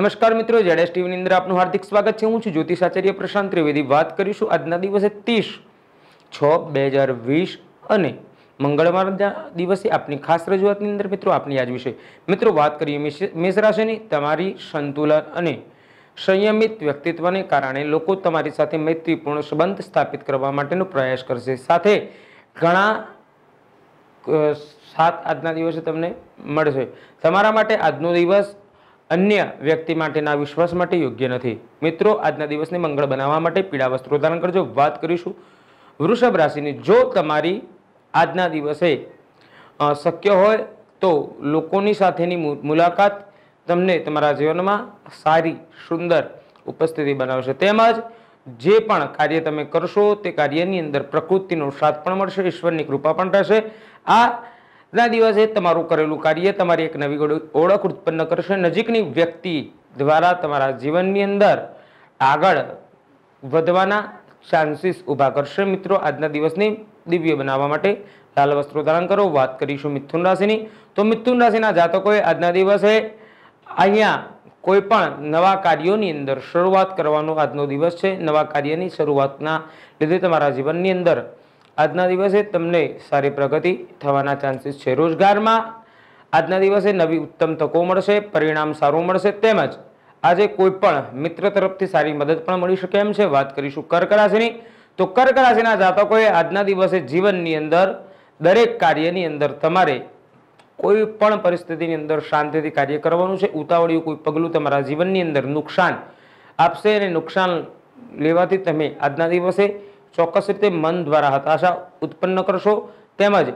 નમસ્કાર મિત્રો જેડેસ ટીવીની અંદર આપનું હાર્દિક સ્વાગત છે. હું છું જ્યોતિષ આચાર્ય પ્રશાંત ત્રિવેદી. વાત કરીશું આજના દિવસે ત્રીસ છ બે હજાર વીસ અને મંગળવારના દિવસે આપની ખાસ રજૂઆતની અંદર મિત્રો, આપની આજ વિશે. મિત્રો, વાત કરીએ મેષ- રાશિની. તમારી સંતુલન અને સંયમિત વ્યક્તિત્વને કારણે લોકો તમારી સાથે મૈત્રીપૂર્ણ સંબંધ સ્થાપિત કરવા માટેનો પ્રયાસ કરશે. સાથે ઘણા સાત આજના દિવસે તમને મળશે. તમારા માટે આજનો દિવસ અન્ય વ્યક્તિ માટેના વિશ્વાસ માટે યોગ્ય નથી. મિત્રો, આજના દિવસને મંગળ બનાવવા માટે પીળા વસ્ત્રો ધારણ કરજો. વાત કરીશું વૃષભ રાશિની. જો તમારી આજના દિવસે શક્ય હોય તો લોકોની સાથેની મુલાકાત તમને તમારા જીવનમાં સારી, સુંદર ઉપસ્થિતિ બનાવશે. તેમજ જે પણ કાર્ય તમે કરશો તે કાર્યની અંદર પ્રકૃતિનો સાથ પણ મળશે, ઈશ્વરની કૃપા પણ રહેશે. આ ના દિવસે તમારું કરેલું કાર્ય તમારી એક નવી ઓળ- ઓળખ ઉત્પન્ન કરશે. નજીકની વ્યક્તિ દ્વારા તમારા જીવનની અંદર આગળ વધવાના ચાન્સીસ ઊભા કરશે. મિત્રો, આજના દિવસને દિવ્ય બનાવવા માટે લાલ વસ્ત્રો ધારણ કરો. વાત કરીશું મિથુન રાશિની. તો મિથુન રાશિના જાતકોએ આજના દિવસે અહીંયા કોઈ પણ નવા કાર્યોની અંદર શરૂઆત કરવાનો આજનો દિવસ છે. નવા કાર્યની શરૂઆતના લીધે તમારા જીવનની અંદર આજના દિવસે તમને સારી પ્રગતિ થવાના ચાન્સીસ છે. રોજગારમાં આજના દિવસે નવી ઉત્તમ તકો મળશે, પરિણામ સારું મળશે. તેમજ આજે કોઈ પણ મિત્ર તરફથી સારી મદદ પણ મળી શકે એમ છે. વાત કરીશું કર્ક રાશિની. તો કર્ક રાશિના જાતકોએ આજના દિવસે જીવનની અંદર, દરેક કાર્યની અંદર તમારે કોઈ પણ પરિસ્થિતિની અંદર શાંતિથી કાર્ય કરવાનું છે. ઉતાવળિયું કોઈ પગલું તમારા જીવનની અંદર નુકસાન આપશે અને નુકસાન લેવાથી તમે આજના દિવસે ચોક્કસ રીતે મન દ્વારા હતાશા ઉત્પન્ન કરશો. તેમજ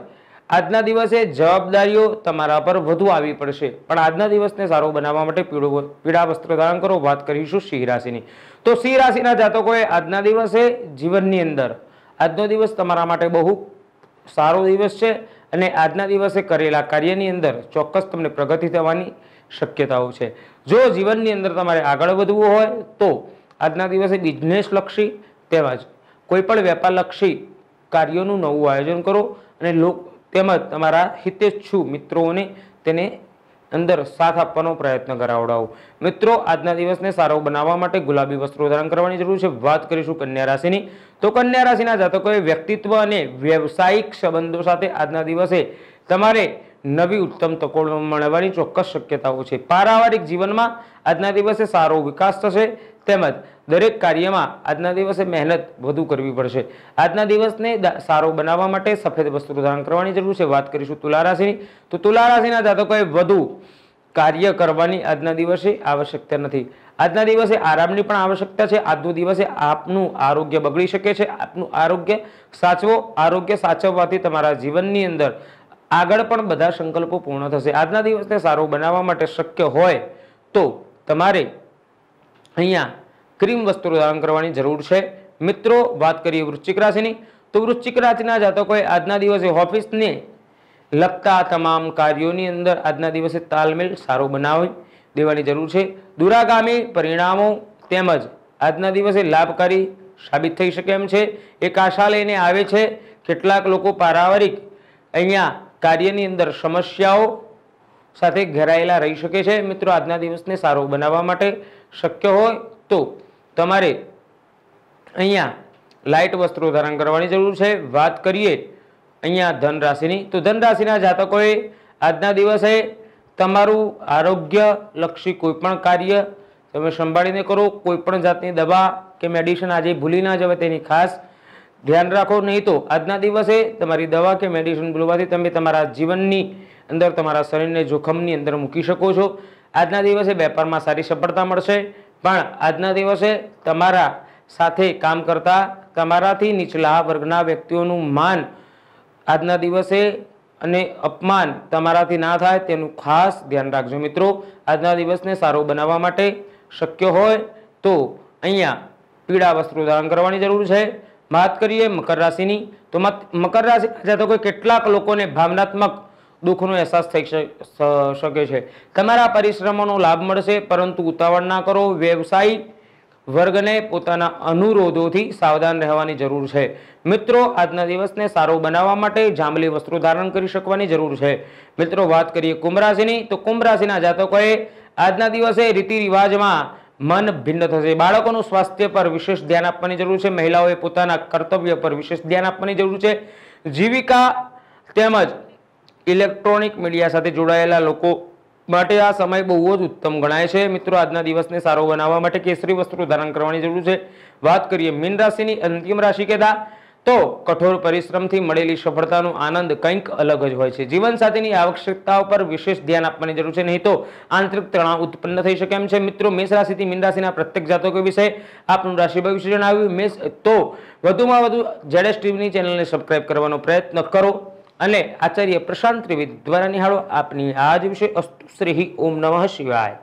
આજના દિવસે જવાબદારીઓ તમારા પર વધુ આવી પડશે. પણ આજના દિવસને સારો બનાવવા માટે પીળો પીળા વસ્ત્ર ધારણ કરો. વાત કરીશું સિંહ રાશિની. તો સિંહ રાશિના જાતકોએ આજના દિવસે જીવનની અંદર, આજનો દિવસ તમારા માટે બહુ સારો દિવસ છે અને આજના દિવસે કરેલા કાર્યની અંદર ચોક્કસ તમને પ્રગતિ થવાની શક્યતાઓ છે. જો જીવનની અંદર તમારે આગળ વધવું હોય તો આજના દિવસે બિઝનેસ લક્ષી તેમજ કોઈ પણ વેપારલક્ષી કાર્યોનું નવું આયોજન કરો અને લોક તેમજ તમારા હિતેચ્છુ મિત્રોને તેને અંદર સાથ આપવાનો પ્રયત્ન કરાવડાવો. મિત્રો, આજના દિવસને સારો બનાવવા માટે ગુલાબી વસ્ત્રો ધારણ કરવાની જરૂર છે. વાત કરીશું કન્યા રાશિની. તો કન્યા રાશિના જાતકોએ વ્યક્તિત્વ અને વ્યવસાયિક સંબંધો સાથે આજના દિવસે તમારે નવી ઉત્તમ તકો મળવાની ચોક્કસ શક્યતાઓ છે. પારિવારિક જીવનમાં આજના દિવસે સારો વિકાસ થશે. તેમજ દરેક કાર્યમાં આજના દિવસે મહેનત વધુ કરવી પડશે. આજના દિવસને સારો બનાવવા માટે સફેદ વસ્ત્રો ધારણ કરવાની જરૂર છે. વાત કરીશું તુલા રાશિની. તો તુલા રાશિના જાતકોએ વધુ કાર્ય કરવાની આજના દિવસે આવશ્યકતા નથી. આજના દિવસે આરામની પણ આવશ્યકતા છે. આજનો દિવસે આપનું આરોગ્ય બગડી શકે છે. આપનું આરોગ્ય સાચવો, આરોગ્ય સાચવવાથી તમારા જીવનની અંદર આગળ પણ બધા સંકલ્પો પૂર્ણ થશે. આજના દિવસને સારો બનાવવા માટે શક્ય હોય તો તમારે અહીંયા ક્રીમ વસ્ત્રો ધારણ કરવાની જરૂર છે. મિત્રો, વાત કરીએ વૃશ્ચિક રાશિની. તો વૃશ્ચિક રાશિના જાતકોએ આજના દિવસે ઓફિસને લગતા તમામ કાર્યોની અંદર આજના દિવસે તાલમેલ સારો બનાવી દેવાની જરૂર છે. દુરાગામી પરિણામો તેમજ આજના દિવસે લાભકારી સાબિત થઈ શકે એમ છે. એક આશા લઈને આવે છે, કેટલાક લોકો પારિવારિક અહીંયા કાર્યની અંદર સમસ્યાઓ સાથે ઘેરાયેલા રહી શકે છે. મિત્રો, આજના દિવસને સારો બનાવવા માટે શક્ય હોય તો તમારે અહીંયા લાઇટ વસ્ત્રો ધારણ કરવાની જરૂર છે. વાત કરીએ અહીંયા ધન રાશિની તો ધન રાશિના જાતકોએ આજના દિવસે તમારું આરોગ્ય કોઈપણ કોઈ કાર્ય તમે સંભાળીને કરો. કોઈપણ જાતની દવા કે મેડિસિન આજે ભૂલી ના જવે તેની ખાસ ધ્યાન રાખો. નહીં તો આજના દિવસે તમારી દવા કે મેડિસિન ભૂલવાથી તમે તમારા જીવનની અંદર તમારા શરીરને જોખમની અંદર મૂકી શકો છો. આજના દિવસે વેપારમાં સારી સફળતા મળશે. પણ આજના દિવસે તમારા સાથે કામ કરતા તમારાથી નીચલા વર્ગના વ્યક્તિઓનું માન આજના દિવસે અને અપમાન તમારાથી ના થાય તેનું ખાસ ધ્યાન રાખજો મિત્રો. આજના દિવસને સારો બનાવવા માટે શક્ય હોય તો અહીંયા પીળા વસ્ત્રો ધારણ કરવાની જરૂર છે. વાત કરીએ મકર રાશિની. તો મક- મકર રાશિ જાતકો કેટલાક લોકોને ભાવનાત્મક દુઃખનો અહેસાસ થઈ શકે છે. તમારા પરિશ્રમોનો લાભ મળશે, પરંતુ ઉતાવળ ના કરો. વ્યવસાયિક વર્ગને પોતાના અનુરોધોથી સાવધાન રહેવાની જરૂર છે. મિત્રો, આજના દિવસને સારો બનાવવા માટે જાંબલી વસ્ત્રો ધારણ કરી શકવાની જરૂર છે. મિત્રો, વાત કરીએ કુંભ તો કુંભ જાતકોએ આજના દિવસે રીતિ રિવાજમાં મન ભિન્ન થશે. બાળકોનું સ્વાસ્થ્ય પર વિશેષ ધ્યાન આપવાની જરૂર છે. મહિલાઓએ પોતાના કર્તવ્ય પર વિશેષ ધ્યાન આપવાની જરૂર છે. જીવિકા તેમજ ઇલેક્ટ્રોનિક મીડિયા સાથે જોડાયેલા લોકો માટે આ સમય બહુ જ ઉત્તમ ગણાય છે. મિત્રો, આજના દિવસને સારો બનાવવા માટે કેસરી વસ્ત્રો ધારણ કરવાની જરૂર છે. વાત કરીએ મીન રાશિની અંતિમ રાશિ કહેતા તો કઠોર પરિશ્રમથી મળેલી સફળતાનો આનંદ કંઈક અલગ જ હોય છે. જીવનસાથીની આવશ્યકતાઓ પર વિશેષ ધ્યાન આપવાની જરૂર છે, નહીં તો આંતરિક તણાવ ઉત્પન્ન થઈ શકે એમ છે. મિત્રો, મેષ રાશિથી મીન રાશિના પ્રત્યેક જાતકો વિશે આપનું રાશિ ભવિષ્ય જણાવ્યું મેષ, તો વધુમાં વધુ જેડેસ ટીવીની ચેનલને સબસ્ક્રાઈબ કરવાનો પ્રયત્ન કરો. અને આચાર્ય પ્રશાંત ત્રિવેદી દ્વારા નિહાળો આપની આજ વિશે અસ્તુ શ્રી ઓમ નમઃ શિવાય.